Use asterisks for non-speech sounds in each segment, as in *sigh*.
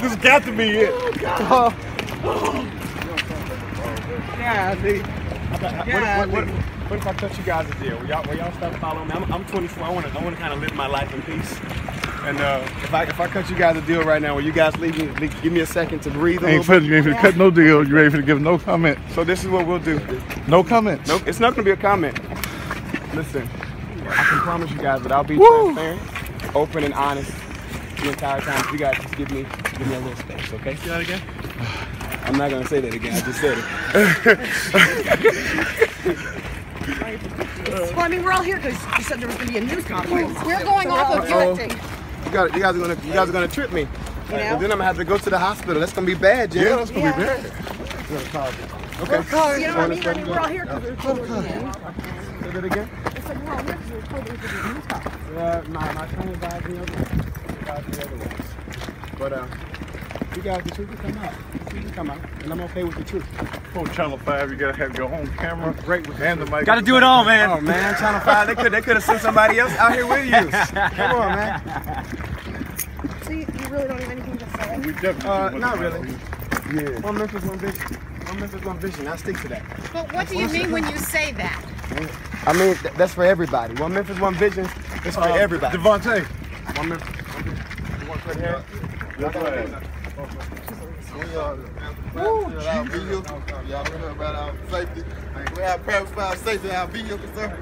this got to be it. Oh, Yeah, see. What, what, what, what if I cut you guys a deal? Will y'all, will y'all start following me? I'm, I'm 24. I want to I want to kind of live my life in peace. And uh, if I if I cut you guys a deal right now, will you guys leave me leave, give me a second to breathe a ain't little bit? you ain't finna cut no deal. You ain't to give no comment. So this is what we'll do. No comment. Nope, it's not gonna be a comment. Listen, I can promise you guys that I'll be Woo! transparent, open, and honest the entire time. You guys just give me give me a little space, okay? Say that again. I'm not gonna say that again. I just said it. *laughs* Well, I mean, we're all here because you said there was going to be a news conference. We're going off of Uh-oh. your You, got, you guys are gonna you guys are gonna trip me. You And then I'm gonna have to go to the hospital. That's gonna be bad, Jim. Yeah, that's gonna be bad. Okay. You know what I mean? I mean, we're all here because there's told there was going to be a. Say that again. I said we're all here because we were told there was going to be a news conference. Yeah, my my tongue advised me otherwise. Advised me otherwise. But uh, you guys, the truth will come out. The truth will come out, and I'm okay with the truth. On Channel 5, you gotta have your own camera. Great with And the mic. Got to do it all, man. Oh man, Channel Five, they could they could have sent somebody else out here with you. Come on, man. So you, you really don't have anything to say? We definitely Uh, not really. to- Yeah. One Memphis, one vision. One Memphis, one vision. I stick to that. But what do you mean when you say that? I mean, th- that's for everybody. One Memphis, one vision. It's for Uh, everybody. DeVante. One Memphis, one vision. You want to cut hair? That's right. Woo, our vehicle. Y'all know about our safety. We have prayers for our safety, our vehicle, sir.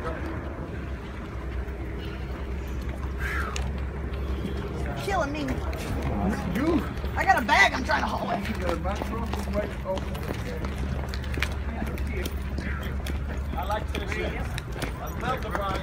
Killing me. I got a bag I'm trying to haul it. I like Tennessee. I love the Bronx.